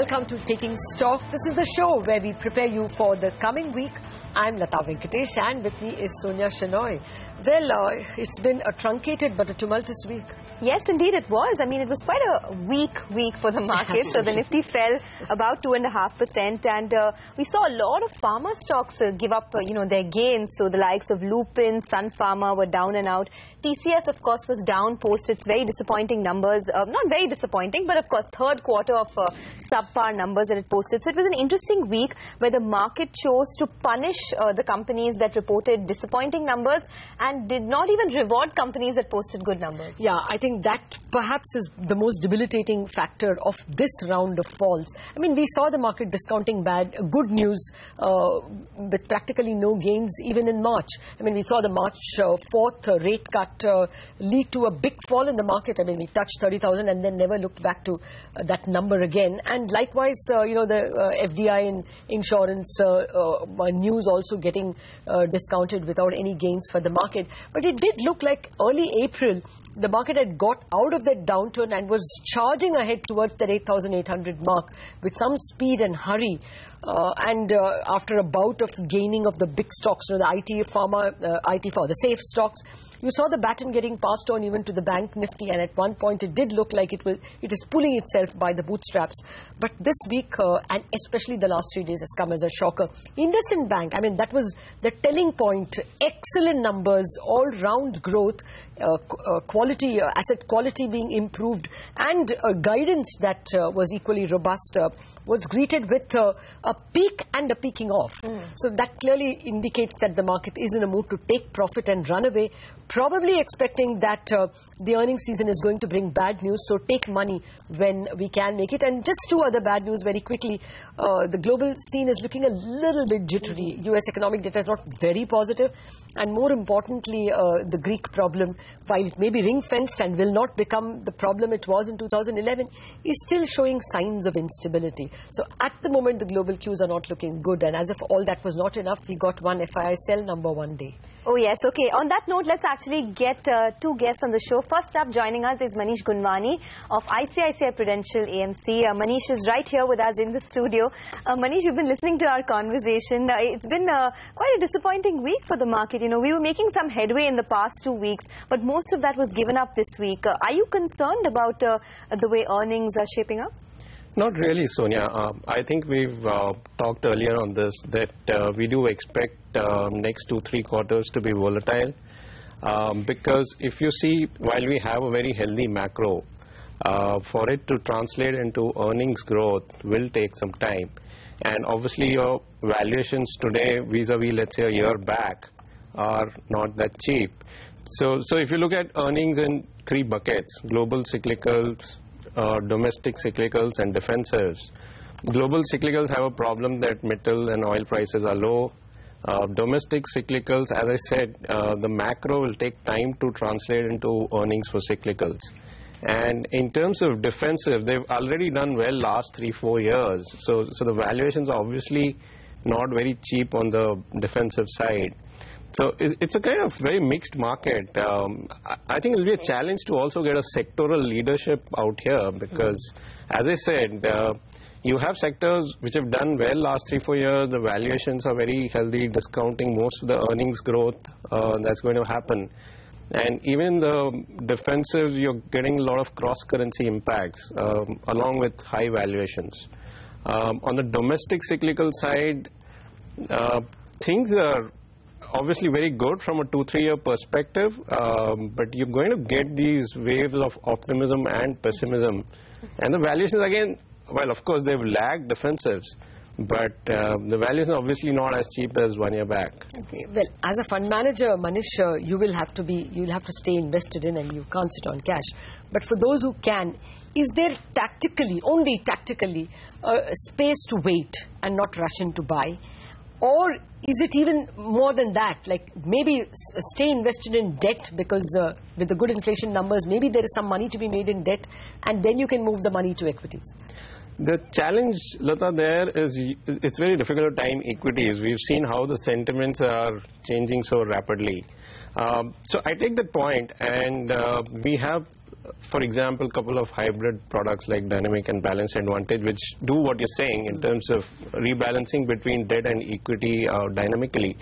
welcome to Taking Stock. This is the show where we prepare you for the coming week. I'm Latha Venkatesh and with me is Sonia Shenoy. Well, uh, it's been a truncated but a tumultuous week. Yes, indeed it was. I mean, it was quite a weak week for the market. so the Nifty fell about 2.5% and uh, we saw a lot of pharma stocks uh, give up, uh, you know, their gains. So the likes of Lupin, Sun Pharma were down and out. TCS, of course, was down post its very disappointing numbers. Uh, not very disappointing, but of course, third quarter of uh, subpar numbers that it posted. So it was an interesting week where the market chose to punish uh, the companies that reported disappointing numbers and did not even reward companies that posted good numbers. Yeah, I think that perhaps is the most debilitating factor of this round of falls. I mean, we saw the market discounting bad, good news uh, with practically no gains even in March. I mean, we saw the March uh, 4th rate cut uh, lead to a big fall in the market. I mean, we touched 30,000 and then never looked back to uh, that number again. And likewise, uh, you know, the uh, FDI and insurance uh, news also getting discounted without any gains for the market. But it did look like early April, the market had got out of that downturn and was charging ahead towards that 8,800 mark with some speed and hurry. Uh, and uh, after a bout of gaining of the big stocks, you know, the IT pharma, uh, IT for the safe stocks, you saw the baton getting passed on even to the bank nifty, and at one point it did look like it was it is pulling itself by the bootstraps. But this week, uh, and especially the last three days, has come as a shocker. IndusInd Bank, I mean, that was the telling point. Excellent numbers, all-round growth, uh, uh, quality, uh, asset quality being improved, and guidance that uh, was equally robust uh, was greeted with uh, a peak and a peaking off. Mm. So that clearly indicates that the market is in a mood to take profit and run away, probably expecting that uh, the earnings season is going to bring bad news. So take money when we can make it. And just two other bad news very quickly. Uh, the global scene is looking a little bit jittery. U.S. economic data is not very positive. and more importantly, uh, the Greek problem while it may be ring-fenced and will not become the problem it was in 2011, is still showing signs of instability. So at the moment, the global cues are not looking good. And as if all that was not enough, we got one FII sell number one day. Oh, yes. Okay. On that note, let's actually get uh, two guests on the show. First up, joining us is Manish Gunwani of ICICI Prudential AMC. Uh, Manish is right here with us in the studio. Uh, Manish, you've been listening to our conversation. Uh, it's been uh, quite a disappointing week for the market. You know, we were making some headway in the past two weeks, but most of that was given up this week. Uh, are you concerned about the way earnings are shaping up? Not really, Sonia. Uh, I think we've uh, talked earlier on this that uh, we do expect um, next two, three quarters to be volatile. Um, because if you see, while we have a very healthy macro, uh, for it to translate into earnings growth will take some time. And obviously your valuations today vis-a-vis, -vis, let's say, a year back are not that cheap. So, so if you look at earnings in three buckets, global cyclicals, domestic cyclicals and defensives. Global cyclicals have a problem that metal and oil prices are low. Uh, domestic cyclicals, as I said, uh, the macro will take time to translate into earnings for cyclicals. And in terms of defensive, they've already done well last three, four years. So, so the valuations are obviously not very cheap on the defensive side. So it's a kind of very mixed market. Um, I think it'll be a challenge to also get a sectoral leadership out here because, as I said, uh, you have sectors which have done well last three, four years. The valuations are very healthy, discounting most of the earnings growth uh, that's going to happen. And even the defensive, you're getting a lot of cross-currency impacts um, along with high valuations. Um, on the domestic cyclical side, uh, things are obviously very good from a two, three year perspective, um, but you're going to get these waves of optimism and pessimism. And the valuations, again, well, of course, they've lagged defensives. But uh, the is obviously not as cheap as one year back. Okay. Well, as a fund manager, Manish, uh, you will have to be, you'll have to stay invested in, and you can't sit on cash. But for those who can, is there tactically, only tactically, a space to wait and not rush in to buy? Or is it even more than that? Like maybe stay invested in debt because uh, with the good inflation numbers, maybe there is some money to be made in debt and then you can move the money to equities. The challenge, Latha, there is it's very difficult to time equities. We've seen how the sentiments are changing so rapidly. Um, so I take that point and uh, we have for example, a couple of hybrid products like Dynamic and Balance Advantage, which do what you're saying in terms of rebalancing between debt and equity uh, dynamically.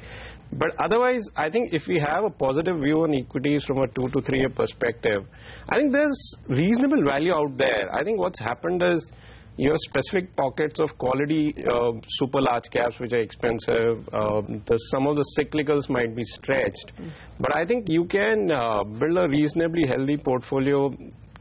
But otherwise, I think if we have a positive view on equities from a two to three year perspective, I think there's reasonable value out there. I think what's happened is you have specific pockets of quality uh, super large caps which are expensive. Uh, the, some of the cyclicals might be stretched. But I think you can uh, build a reasonably healthy portfolio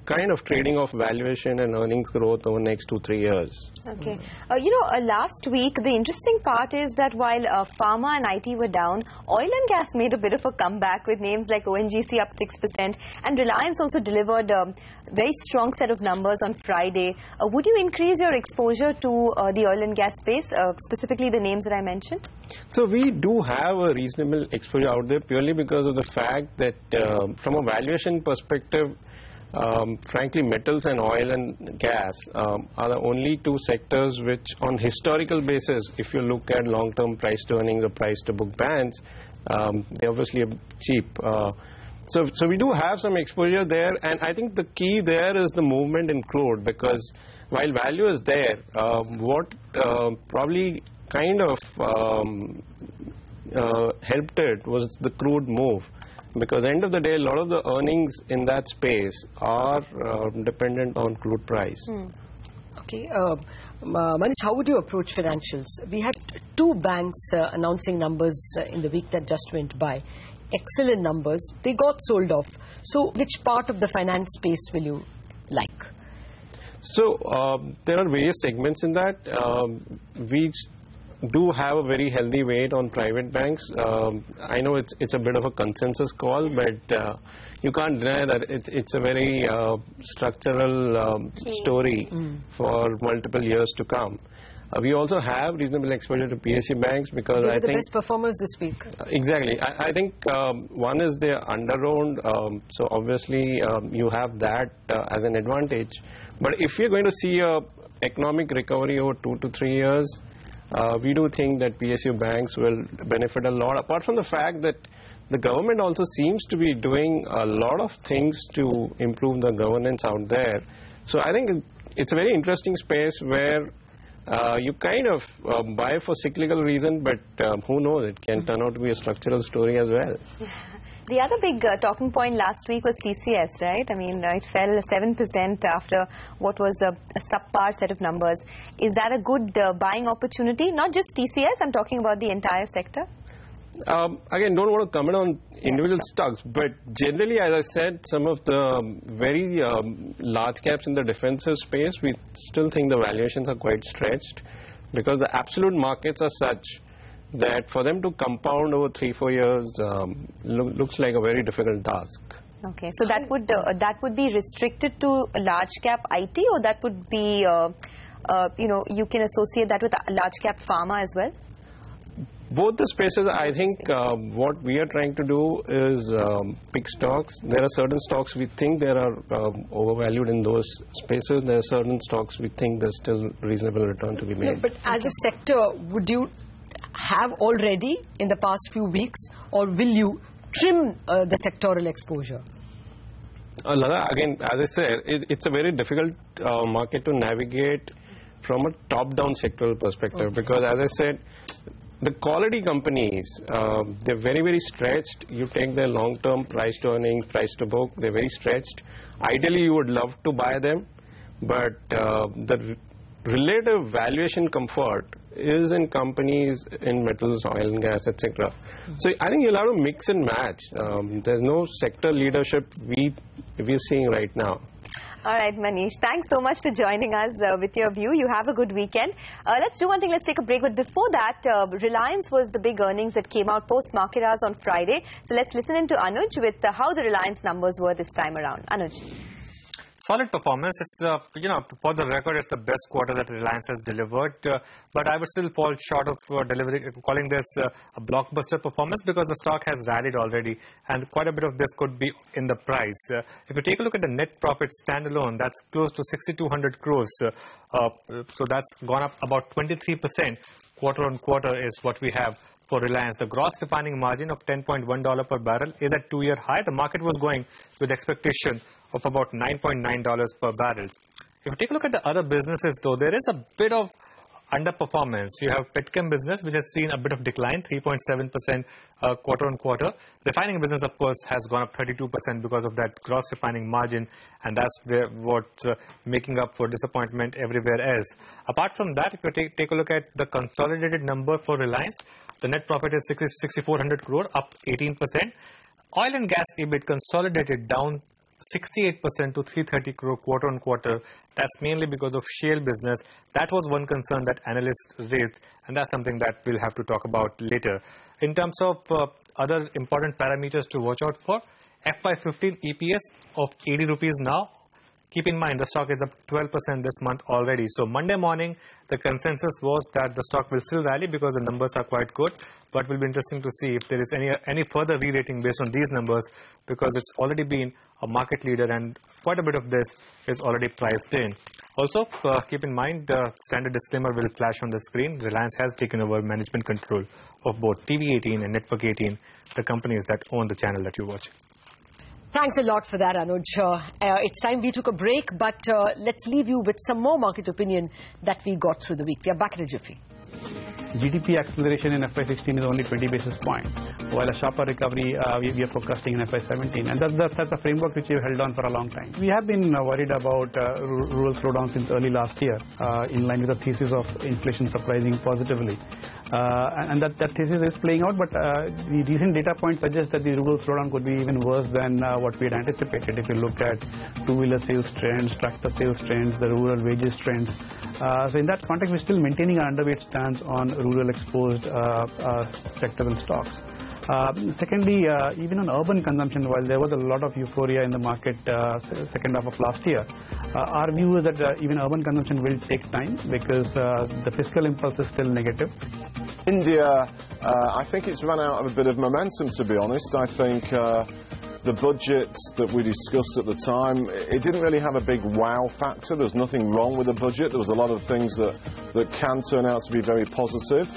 kind of trading of valuation and earnings growth over the next two, three years. Okay. Uh, you know, uh, last week, the interesting part is that while uh, pharma and IT were down, oil and gas made a bit of a comeback with names like ONGC up 6%, and Reliance also delivered a very strong set of numbers on Friday. Uh, would you increase your exposure to uh, the oil and gas space, uh, specifically the names that I mentioned? So we do have a reasonable exposure out there purely because of the fact that from a valuation perspective, um, frankly, metals and oil and gas um, are the only two sectors which, on historical basis, if you look at long-term price to earnings or price to book bands, um, they're obviously cheap. Uh, so, so we do have some exposure there, and I think the key there is the movement in crude because while value is there, uh, what uh, probably kind of um, uh, helped it was the crude move because end of the day, a lot of the earnings in that space are uh, dependent on crude price. Hmm. Okay, uh, Manish, how would you approach financials? We had two banks uh, announcing numbers uh, in the week that just went by. Excellent numbers. They got sold off. So, which part of the finance space will you like? So, um, there are various segments in that. Um, we do have a very healthy weight on private banks. Um, I know it's it's a bit of a consensus call, but uh, you can't deny that it's it's a very uh, structural um, story mm. for multiple years to come. Uh, we also have reasonable exposure to PSU banks because they I the think best performers this week. exactly. I, I think um, one is they're underowned, um, so obviously um, you have that uh, as an advantage. But if you're going to see a economic recovery over two to three years, uh, we do think that PSU banks will benefit a lot, apart from the fact that the government also seems to be doing a lot of things to improve the governance out there. So I think it's a very interesting space where uh, you kind of uh, buy for cyclical reason, but um, who knows, it can turn out to be a structural story as well. The other big uh, talking point last week was TCS, right? I mean, uh, it fell 7% after what was a, a, subpar set of numbers. Is that a good uh, buying opportunity? Not just TCS, I'm talking about the entire sector. Um, again, don't want to comment on individual yeah, sure. stocks, but generally, as I said, some of the um, very um, large caps in the defensive space, we still think the valuations are quite stretched because the absolute markets are such that for them to compound over three, four years um, lo looks like a very difficult task. Okay, so that would uh, that would be restricted to large cap IT, or that would be, uh, uh, you know, you can associate that with large cap pharma as well. Both the spaces, I think, uh, what we are trying to do is um, pick stocks. There are certain stocks we think there are um, overvalued in those spaces. There are certain stocks we think there's still reasonable return to be made. No, but as a sector, would you have already in the past few weeks or will you trim uh, the sectoral exposure? Uh, Latha, again, as I said, it, it's a very difficult uh, market to navigate from a top-down sectoral perspective okay. because, as I said, the quality companies, uh, they're very, very stretched. You take their long-term price to earnings, price to book, they're very stretched. Ideally, you would love to buy them, but uh, the relative valuation comfort is in companies in metals, oil and gas, etc. So I think you'll have to mix and match. Um, there's no sector leadership we we're seeing right now. All right, Manish. Thanks so much for joining us uh, with your view. You have a good weekend. Uh, let's do one thing. Let's take a break. But before that, uh, Reliance was the big earnings that came out post-market hours on Friday. So let's listen in to Anuj with uh, how the Reliance numbers were this time around. Anuj solid performance. It's the, you know, for the record, it's the best quarter that Reliance has delivered. Uh, but I would still fall short of uh, delivering, calling this uh, a blockbuster performance because the stock has rallied already and quite a bit of this could be in the price. Uh, if you take a look at the net profit standalone, that's close to 6,200 crores. Uh, uh, so that's gone up about 23% quarter on quarter is what we have for Reliance. The gross refining margin of $10.1 per barrel is at two-year high. The market was going with expectation of about $9.9 per barrel. If you take a look at the other businesses, though, there is a bit of underperformance. You have petchem business, which has seen a bit of decline, 3.7% uh, quarter on quarter. Refining business, of course, has gone up 32% because of that gross refining margin, and that's what's uh, making up for disappointment everywhere else. Apart from that, if you take, take a look at the consolidated number for Reliance, the net profit is 6,400 crore, up 18%. Oil and gas EBIT consolidated down 68% to 330 crore quarter on quarter. That's mainly because of shale business. That was one concern that analysts raised, and that's something that we'll have to talk about later. In terms of uh, other important parameters to watch out for, FY15 EPS of 80 rupees now, Keep in mind, the stock is up 12% this month already. So Monday morning, the consensus was that the stock will still rally because the numbers are quite good. But will be interesting to see if there is any, any further re-rating based on these numbers because it's already been a market leader and quite a bit of this is already priced in. Also, uh, keep in mind, the standard disclaimer will flash on the screen. Reliance has taken over management control of both TV18 and Network 18, the companies that own the channel that you watch. Thanks a lot for that, Anuj. Uh, uh, it's time we took a break, but uh, let's leave you with some more market opinion that we got through the week. We are back in a jiffy. GDP acceleration in FY16 is only 20 basis points, while a sharper recovery uh, we, we, are forecasting in FY17. And that's, that's, that's a framework which we've held on for a long time. We have been uh, worried about uh, rural slowdown since early last year, uh, in line with the thesis of inflation surprising positively. Uh, and that, thesis is playing out, but uh, the recent data point suggests that the rural slowdown could be even worse than what we had anticipated. If you look at two-wheeler sales trends, tractor sales trends, the rural wages trends. so in that context, we're still maintaining our underweight stance on rural exposed uh, uh, sectoral stocks. Uh, secondly, uh, even on urban consumption, while there was a lot of euphoria in the market uh, second half of last year, our view is that even urban consumption will take time because the fiscal impulse is still negative. India, I think it's run out of a bit of momentum, to be honest. I think the budget that we discussed at the time, it didn't really have a big wow factor. There was nothing wrong with the budget. There was a lot of things that, that can turn out to be very positive.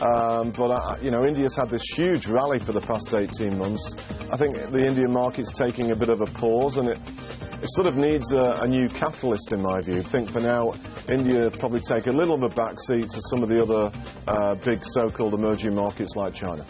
Um, but, you know, India's had this huge rally for the past 18 months. I think the Indian market's taking a bit of a pause and it, it sort of needs a, a, new catalyst in my view. I think for now, India probably take a little of a backseat to some of the other uh, big so-called emerging markets like China.